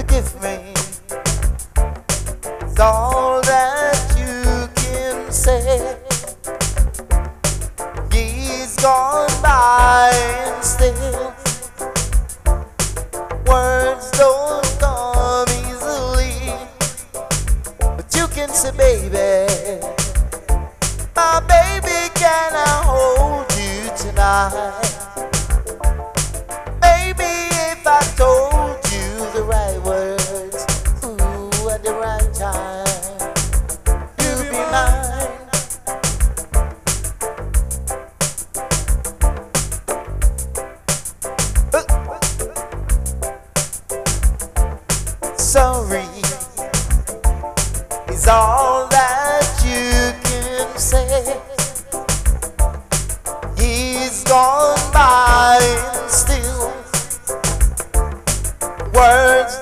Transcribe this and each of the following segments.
Forgive me. It's all that you can say. Years gone by and still, words don't come easily. But you can say, baby, my baby, can I hold you tonight? Sorry is all that you can say. He's gone by and still words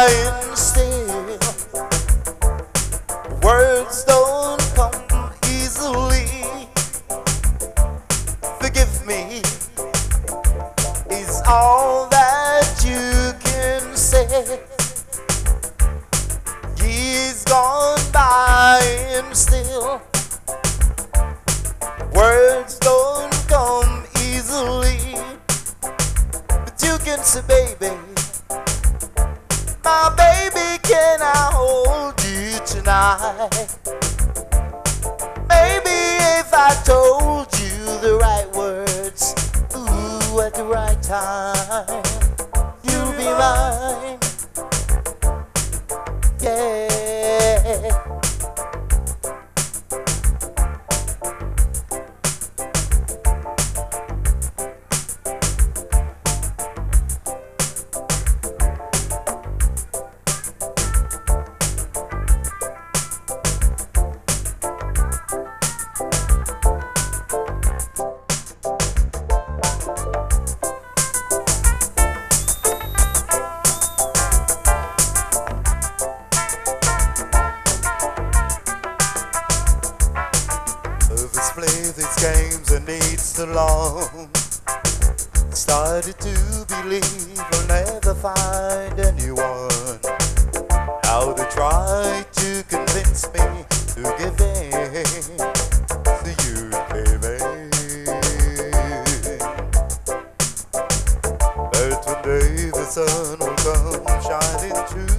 and still words don't come easily. Forgive me is all that you can say. He's gone by and still words don't come easily. But you can say, baby, Maybe if I told you the right words, ooh, at the right time, Play these games and needs too long. Started to believe I'll never find anyone. How to try to convince me to give in to you, baby. But one day the sun will come shining through.